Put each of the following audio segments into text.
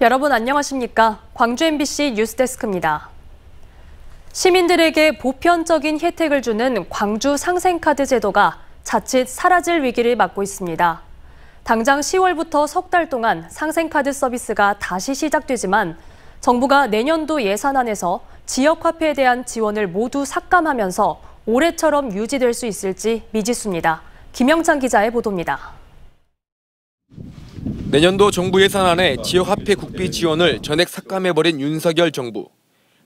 여러분 안녕하십니까? 광주 MBC 뉴스데스크입니다. 시민들에게 보편적인 혜택을 주는 광주 상생카드 제도가 자칫 사라질 위기를 맞고 있습니다. 당장 10월부터 석 달 동안 상생카드 서비스가 다시 시작되지만 정부가 내년도 예산안에서 지역화폐에 대한 지원을 모두 삭감하면서 올해처럼 유지될 수 있을지 미지수입니다. 김영찬 기자의 보도입니다. 내년도 정부 예산안에 지역화폐 국비 지원을 전액 삭감해버린 윤석열 정부.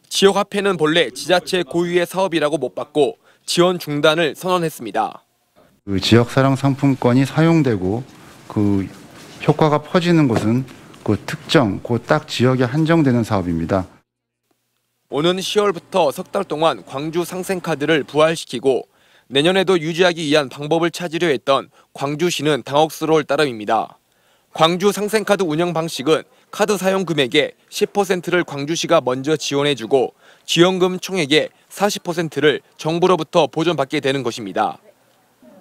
지역화폐는 본래 지자체 고유의 사업이라고 못 받고 지원 중단을 선언했습니다. 그 지역사랑 상품권이 사용되고 그 효과가 퍼지는 곳은 그 특정, 그 딱 지역에 한정되는 사업입니다. 오는 10월부터 석 달 동안 광주 상생카드를 부활시키고 내년에도 유지하기 위한 방법을 찾으려 했던 광주시는 당혹스러울 따름입니다. 광주 상생카드 운영 방식은 카드 사용 금액의 10%를 광주시가 먼저 지원해주고 지원금 총액의 40%를 정부로부터 보전받게 되는 것입니다.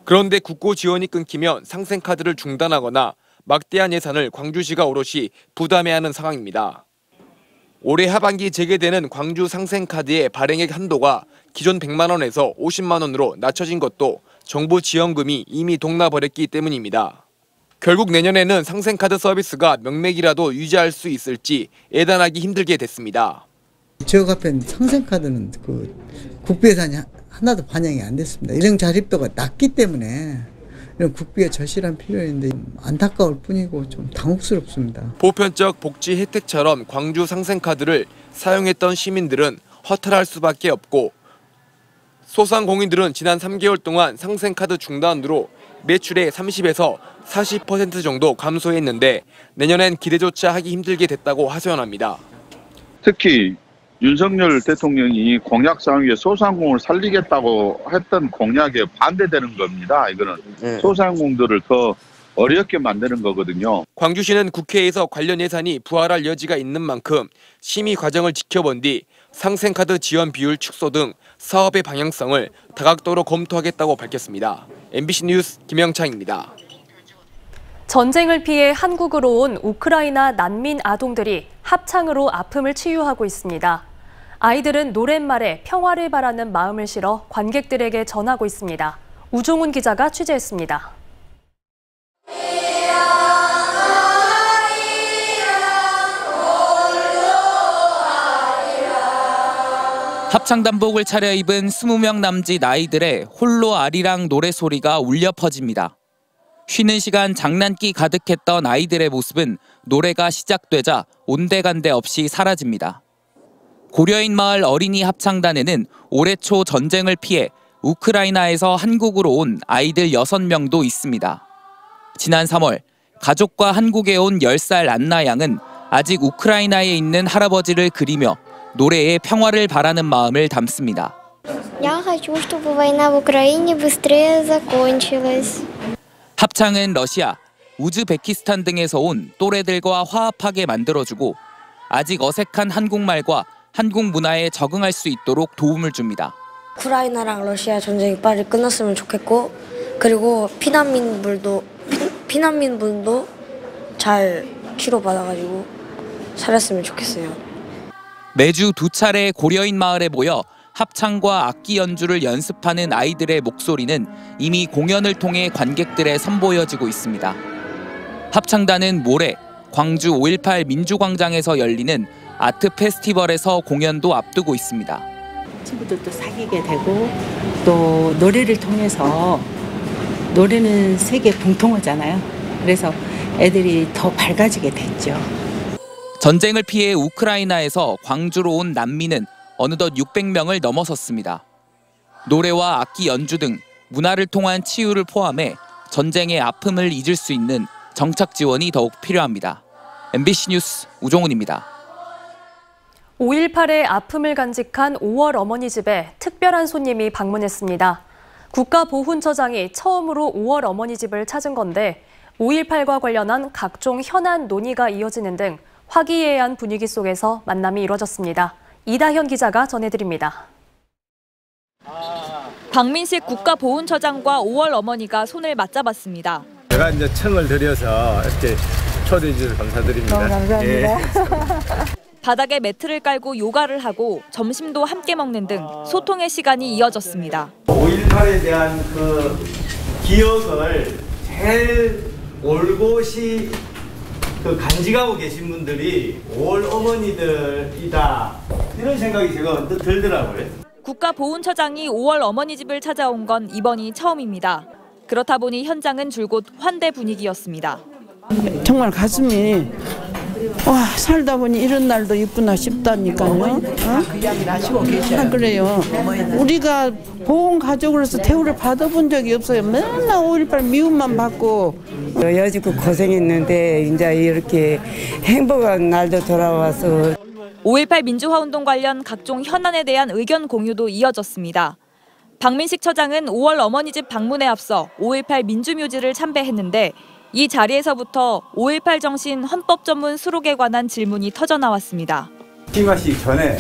그런데 국고 지원이 끊기면 상생카드를 중단하거나 막대한 예산을 광주시가 오롯이 부담해야 하는 상황입니다. 올해 하반기 재개되는 광주 상생카드의 발행액 한도가 기존 100만 원에서 50만 원으로 낮춰진 것도 정부 지원금이 이미 동나버렸기 때문입니다. 결국 내년에는 상생카드 서비스가 명맥이라도 유지할 수 있을지 예단하기 힘들게 됐습니다. 지역 화폐 상생카드는 그 국비 예산이 하나도 반영이 안 됐습니다. 일정 자립도가 낮기 때문에 이런 국비의 절실한 필요인데 안타까울 뿐이고 좀 당혹스럽습니다. 보편적 복지 혜택처럼 광주 상생카드를 사용했던 시민들은 허탈할 수밖에 없고 소상공인들은 지난 3개월 동안 상생카드 중단으로 매출의 30에서 40% 정도 감소했는데 내년엔 기대조차 하기 힘들게 됐다고 하소연합니다. 특히 윤석열 대통령이 공약상위에 소상공을 살리겠다고 했던 공약에 반대되는 겁니다. 이거는 네. 소상공들을 더 어렵게 만드는 거거든요. 광주시는 국회에서 관련 예산이 부활할 여지가 있는 만큼 심의 과정을 지켜본 뒤 상생카드 지원 비율 축소 등 사업의 방향성을 다각도로 검토하겠다고 밝혔습니다. MBC 뉴스 김영창입니다. 전쟁을 피해 한국으로 온 우크라이나 난민 아동들이 합창으로 아픔을 치유하고 있습니다. 아이들은 노랫말에 평화를 바라는 마음을 실어 관객들에게 전하고 있습니다. 우종훈 기자가 취재했습니다. 합창 단복을 차려입은 20명 남짓 아이들의 홀로 아리랑 노래소리가 울려 퍼집니다. 쉬는 시간 장난기 가득했던 아이들의 모습은 노래가 시작되자 온데간데 없이 사라집니다. 고려인 마을 어린이 합창단에는 올해 초 전쟁을 피해 우크라이나에서 한국으로 온 아이들 6명도 있습니다. 지난 3월 가족과 한국에 온 10살 안나 양은 아직 우크라이나에 있는 할아버지를 그리며 노래에 평화를 바라는 마음을 담습니다. Я хочу, чтобы война в Украине быстрее закончилась. 합창은 러시아, 우즈베키스탄 등에서 온 또래들과 화합하게 만들어주고 아직 어색한 한국말과 한국 문화에 적응할 수 있도록 도움을 줍니다. 우크라이나랑 러시아 전쟁이 빨리 끝났으면 좋겠고 그리고 피난민들도 피난민분도 잘 치료받아가지고 살았으면 좋겠어요. 매주 두 차례 고려인 마을에 모여 합창과 악기 연주를 연습하는 아이들의 목소리는 이미 공연을 통해 관객들에 선보여지고 있습니다. 합창단은 모레 광주 5.18 민주광장에서 열리는 아트 페스티벌에서 공연도 앞두고 있습니다. 친구들도 사귀게 되고 또 노래를 통해서 노래는 세계 공통어잖아요. 그래서 애들이 더 밝아지게 됐죠. 전쟁을 피해 우크라이나에서 광주로 온 난민은 어느덧 600명을 넘어섰습니다. 노래와 악기 연주 등 문화를 통한 치유를 포함해 전쟁의 아픔을 잊을 수 있는 정착 지원이 더욱 필요합니다. MBC 뉴스 우종훈입니다. 5.18의 아픔을 간직한 5월 어머니 집에 특별한 손님이 방문했습니다. 국가보훈처장이 처음으로 5월 어머니 집을 찾은 건데 5.18과 관련한 각종 현안 논의가 이어지는 등 화기애애한 분위기 속에서 만남이 이뤄졌습니다. 이다현 기자가 전해드립니다. 박민식 국가보훈처장과 5월 어머니가 손을 맞잡았습니다. 제가 이제 청을 들여서 이렇게 초대해 주셔서 감사드립니다. 너무 감사합니다. 바닥에 매트를 깔고 요가를 하고 점심도 함께 먹는 등 소통의 시간이 이어졌습니다. 5.18에 대한 그 기억을 제일 올곧이 그 간직하고 계신 분들이 올 어머니들이다 이런 생각이 제가 언뜻 들더라고요. 국가보훈처장이 5월 어머니 집을 찾아온 건 이번이 처음입니다. 그렇다 보니 현장은 줄곧 환대 분위기였습니다. 정말 가슴이 와 살다 보니 이런 날도 있구나 싶다니까요. 어? 아, 그래요. 우리가 보험 가족으로서 대우를 받아본 적이 없어요. 맨날 5.18 미움만 받고 여지껏 고생했는데 이제 이렇게 행복한 날도 돌아와서 5.18 민주화운동 관련 각종 현안에 대한 의견 공유도 이어졌습니다. 박민식 처장은 5월 어머니 집 방문에 앞서 5.18 민주묘지를 참배했는데 이 자리에서부터 5.18 정신 헌법 전문 수록에 관한 질문이 터져 나왔습니다. 취임하시기 전에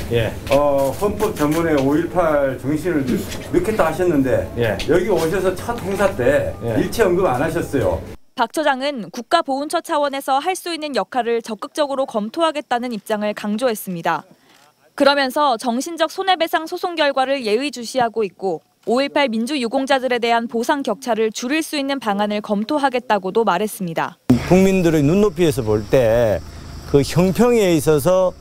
어, 헌법 전문에 5.18 정신을 넣- 넣겠다 하셨는데 여기 오셔서 첫 행사 때 일체 언급 안 하셨어요. 박 처장은 국가보훈처 차원에서 할 수 있는 역할을 적극적으로 검토하겠다는 입장을 강조했습니다. 그러면서 정신적 손해배상 소송 결과를 예의주시하고 있고 5.18 민주유공자들에 대한 보상 격차를 줄일 수 있는 방안을 검토하겠다고도 말했습니다. 국민들의 눈높이에서 볼 때 그 형평에 있어서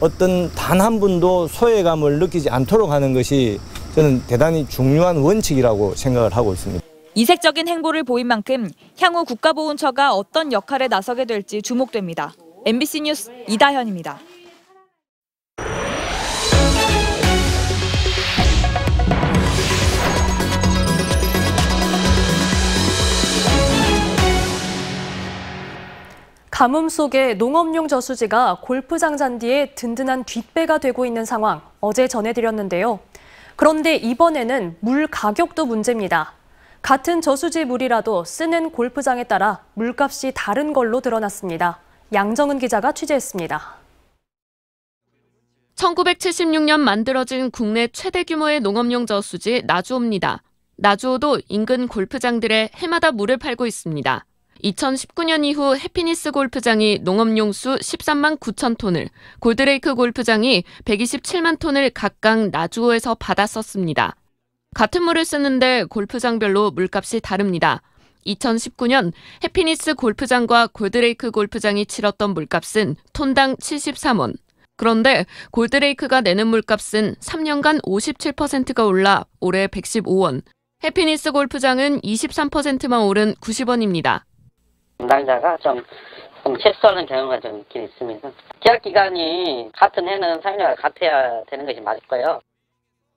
어떤 단 한 분도 소외감을 느끼지 않도록 하는 것이 저는 대단히 중요한 원칙이라고 생각을 하고 있습니다. 이색적인 행보를 보인 만큼 향후 국가보훈처가 어떤 역할에 나서게 될지 주목됩니다. MBC 뉴스 이다현입니다. 가뭄 속에 농업용 저수지가 골프장 잔디에 든든한 뒷배가 되고 있는 상황 어제 전해드렸는데요. 그런데 이번에는 물 가격도 문제입니다. 같은 저수지 물이라도 쓰는 골프장에 따라 물값이 다른 걸로 드러났습니다. 양정은 기자가 취재했습니다. 1976년 만들어진 국내 최대 규모의 농업용 저수지 나주호입니다. 나주호도 인근 골프장들에 해마다 물을 팔고 있습니다. 2019년 이후 해피니스 골프장이 농업용 수 13만 9천 톤을, 골드레이크 골프장이 127만 톤을 각각 나주호에서 받았었습니다. 같은 물을 쓰는데 골프장별로 물값이 다릅니다. 2019년 해피니스 골프장과 골드레이크 골프장이 치렀던 물값은 톤당 73원. 그런데 골드레이크가 내는 물값은 3년간 57%가 올라 올해 115원, 해피니스 골프장은 23%만 오른 90원입니다. 담당자가 좀, 좀 실수하는 경우가 좀 있긴 있습니다. 계약 기간이 같은 해는 사용료가 같아야 되는 것이 거예요.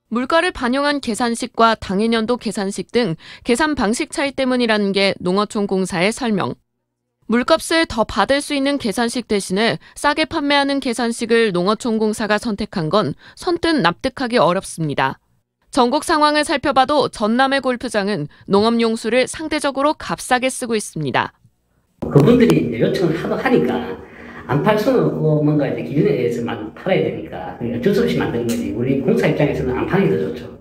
물가를 반영한 계산식과 당해년도 계산식 등 계산 방식 차이 때문이라는 게 농어촌 공사의 설명. 물값을 더 받을 수 있는 계산식 대신에 싸게 판매하는 계산식을 농어촌 공사가 선택한 건 선뜻 납득하기 어렵습니다. 전국 상황을 살펴봐도 전남의 골프장은 농업용수를 상대적으로 값싸게 쓰고 있습니다. 그분들이 이제 요청을 하도 하니까 안 팔 수는 없고 뭔가 이제 기준에 의해서만 팔아야 되니까 그러니까 어쩔 수 없이 만든 거지. 우리 공사 입장에서는 안 파는 게 더 좋죠.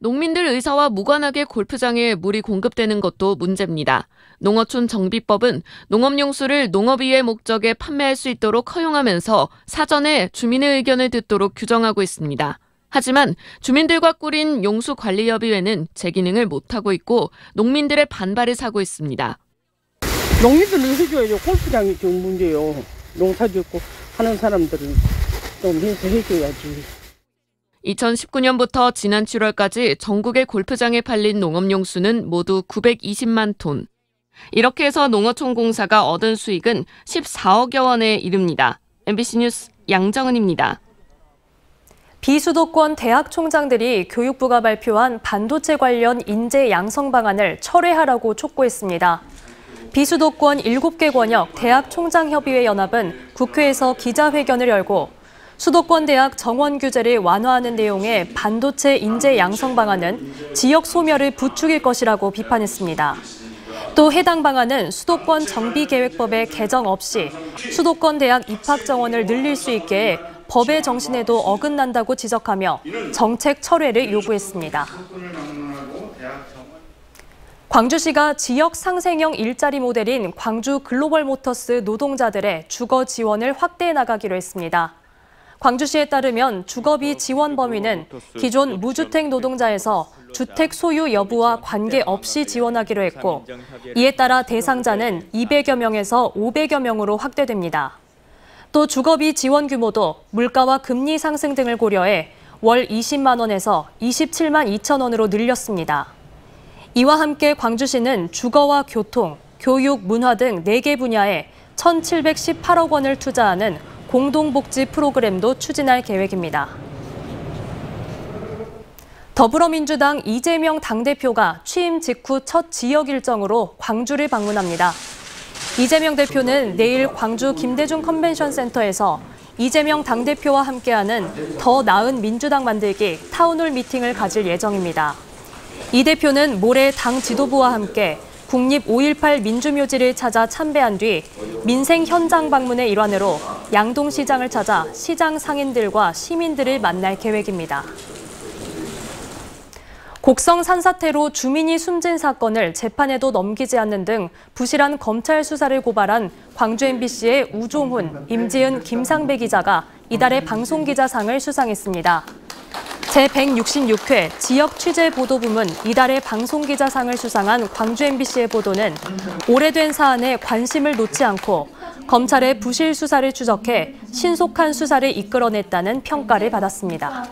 농민들 의사와 무관하게 골프장에 물이 공급되는 것도 문제입니다. 농어촌 정비법은 농업용수를 농업이의 목적에 판매할 수 있도록 허용하면서 사전에 주민의 의견을 듣도록 규정하고 있습니다. 하지만 주민들과 꾸린 용수관리협의회는 제 기능을 못하고 있고 농민들의 반발을 사고 있습니다. 농민들은 해줘야죠. 골프장이 지금 문제요. 농사 짓고 하는 사람들은 좀 해서 해줘야지. 2019년부터 지난 7월까지 전국의 골프장에 팔린 농업용수는 모두 920만 톤. 이렇게 해서 농어촌공사가 얻은 수익은 14억여 원에 이릅니다. MBC 뉴스 양정은입니다. 비수도권 대학 총장들이 교육부가 발표한 반도체 관련 인재 양성 방안을 철회하라고 촉구했습니다. 비수도권 7개 권역 대학 총장협의회 연합은 국회에서 기자회견을 열고 수도권 대학 정원 규제를 완화하는 내용의 반도체 인재 양성 방안은 지역 소멸을 부추길 것이라고 비판했습니다. 또 해당 방안은 수도권 정비계획법의 개정 없이 수도권 대학 입학 정원을 늘릴 수 있게 법의 정신에도 어긋난다고 지적하며 정책 철회를 요구했습니다. 광주시가 지역 상생형 일자리 모델인 광주 글로벌 모터스 노동자들의 주거 지원을 확대해 나가기로 했습니다. 광주시에 따르면 주거비 지원 범위는 기존 무주택 노동자에서 주택 소유 여부와 관계없이 지원하기로 했고 이에 따라 대상자는 200여 명에서 500여 명으로 확대됩니다. 또 주거비 지원 규모도 물가와 금리 상승 등을 고려해 월 20만 원에서 27만 2천 원으로 늘렸습니다. 이와 함께 광주시는 주거와 교통, 교육, 문화 등 4개 분야에 1,718억 원을 투자하는 공동복지 프로그램도 추진할 계획입니다. 더불어민주당 이재명 당대표가 취임 직후 첫 지역 일정으로 광주를 방문합니다. 이재명 대표는 내일 광주 김대중 컨벤션 센터에서 이재명 당대표와 함께하는 더 나은 민주당 만들기 타운홀 미팅을 가질 예정입니다. 이 대표는 모레 당 지도부와 함께 국립 5.18 민주묘지를 찾아 참배한 뒤 민생 현장 방문의 일환으로 양동시장을 찾아 시장 상인들과 시민들을 만날 계획입니다. 곡성 산사태로 주민이 숨진 사건을 재판에도 넘기지 않는 등 부실한 검찰 수사를 고발한 광주 MBC의 우종훈, 임지은, 김상배 기자가 이달의 방송기자상을 수상했습니다. 제166회 지역 취재 보도 부문 이달의 방송기자상을 수상한 광주 MBC의 보도는 오래된 사안에 관심을 놓지 않고 검찰의 부실 수사를 추적해 신속한 수사를 이끌어냈다는 평가를 받았습니다.